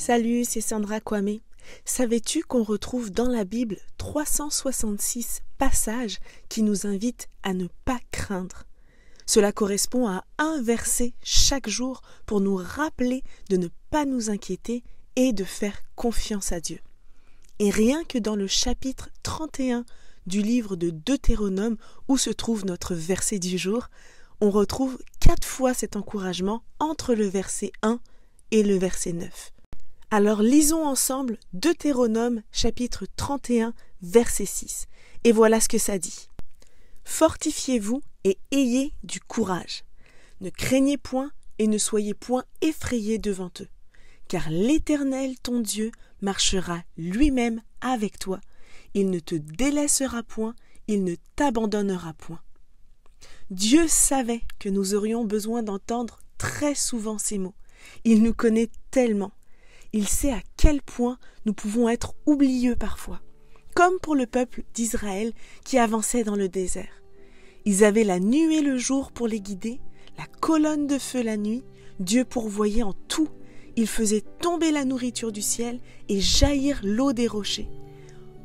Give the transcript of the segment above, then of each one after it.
Salut, c'est Sandra Kwame. Savais-tu qu'on retrouve dans la Bible 366 passages qui nous invitent à ne pas craindre? Cela correspond à un verset chaque jour pour nous rappeler de ne pas nous inquiéter et de faire confiance à Dieu. Et rien que dans le chapitre 31 du livre de Deutéronome où se trouve notre verset du jour, on retrouve quatre fois cet encouragement entre le verset 1 et le verset 9. Alors lisons ensemble Deutéronome chapitre 31 verset 6. Et voilà ce que ça dit. Fortifiez-vous et ayez du courage. Ne craignez point et ne soyez point effrayés devant eux, car l'Éternel ton Dieu marchera lui-même avec toi. Il ne te délaissera point, il ne t'abandonnera point. Dieu savait que nous aurions besoin d'entendre très souvent ces mots. Il nous connaît tellement il sait à quel point nous pouvons être oublieux parfois, comme pour le peuple d'Israël qui avançait dans le désert. Ils avaient la nuée le jour pour les guider, la colonne de feu la nuit, Dieu pourvoyait en tout, il faisait tomber la nourriture du ciel et jaillir l'eau des rochers.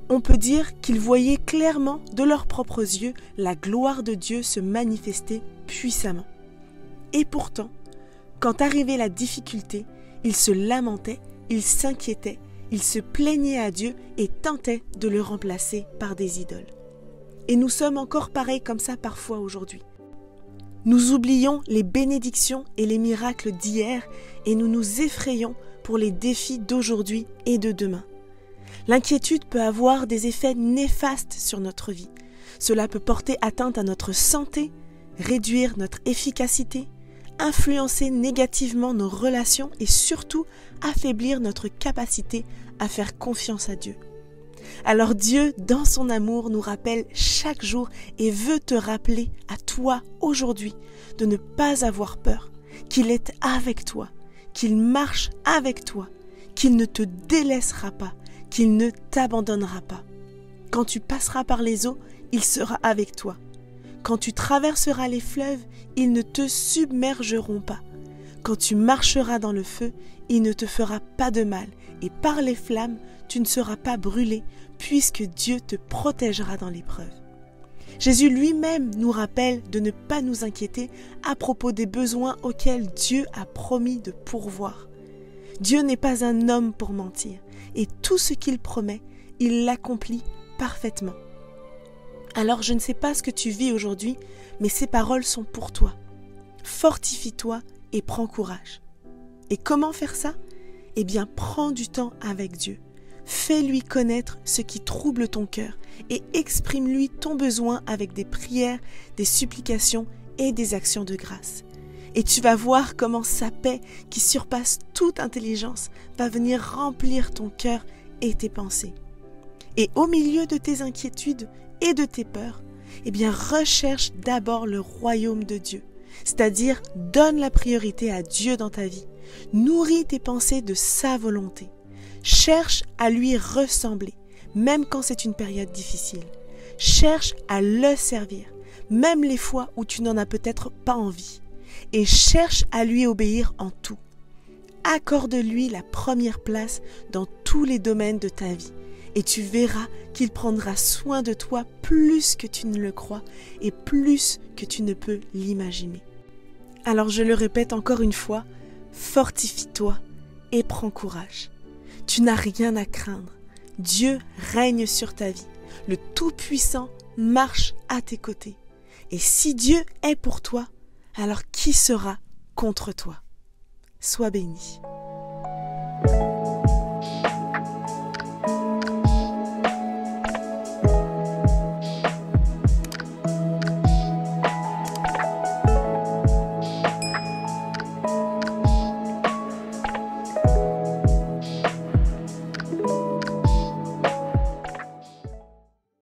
On peut dire qu'ils voyaient clairement de leurs propres yeux la gloire de Dieu se manifester puissamment. Et pourtant, quand arrivait la difficulté, ils se lamentaient il s'inquiétait, il se plaignait à Dieu et tentait de le remplacer par des idoles. Et nous sommes encore pareils comme ça parfois aujourd'hui. Nous oublions les bénédictions et les miracles d'hier et nous nous effrayons pour les défis d'aujourd'hui et de demain. L'inquiétude peut avoir des effets néfastes sur notre vie. Cela peut porter atteinte à notre santé, réduire notre efficacité, influencer négativement nos relations et surtout affaiblir notre capacité à faire confiance à Dieu. Alors Dieu, dans son amour, nous rappelle chaque jour et veut te rappeler à toi aujourd'hui de ne pas avoir peur, qu'il est avec toi, qu'il marche avec toi, qu'il ne te délaissera pas, qu'il ne t'abandonnera pas. Quand tu passeras par les eaux, il sera avec toi. Quand tu traverseras les fleuves, ils ne te submergeront pas. Quand tu marcheras dans le feu, il ne te fera pas de mal, et par les flammes, tu ne seras pas brûlé, puisque Dieu te protégera dans l'épreuve. Jésus lui-même nous rappelle de ne pas nous inquiéter à propos des besoins auxquels Dieu a promis de pourvoir. Dieu n'est pas un homme pour mentir, et tout ce qu'il promet, il l'accomplit parfaitement. Alors je ne sais pas ce que tu vis aujourd'hui, mais ces paroles sont pour toi. Fortifie-toi et prends courage. Et comment faire ça? Eh bien, prends du temps avec Dieu. Fais-lui connaître ce qui trouble ton cœur et exprime-lui ton besoin avec des prières, des supplications et des actions de grâce. Et tu vas voir comment sa paix, qui surpasse toute intelligence, va venir remplir ton cœur et tes pensées. Et au milieu de tes inquiétudes et de tes peurs, eh bien recherche d'abord le royaume de Dieu. C'est-à-dire donne la priorité à Dieu dans ta vie. Nourris tes pensées de sa volonté. Cherche à lui ressembler, même quand c'est une période difficile. Cherche à le servir, même les fois où tu n'en as peut-être pas envie. Et cherche à lui obéir en tout. Accorde-lui la première place dans tous les domaines de ta vie et tu verras qu'il prendra soin de toi plus que tu ne le crois et plus que tu ne peux l'imaginer. Alors je le répète encore une fois, fortifie-toi et prends courage. Tu n'as rien à craindre. Dieu règne sur ta vie. Le Tout-Puissant marche à tes côtés. Et si Dieu est pour toi, alors qui sera contre toi? Sois béni.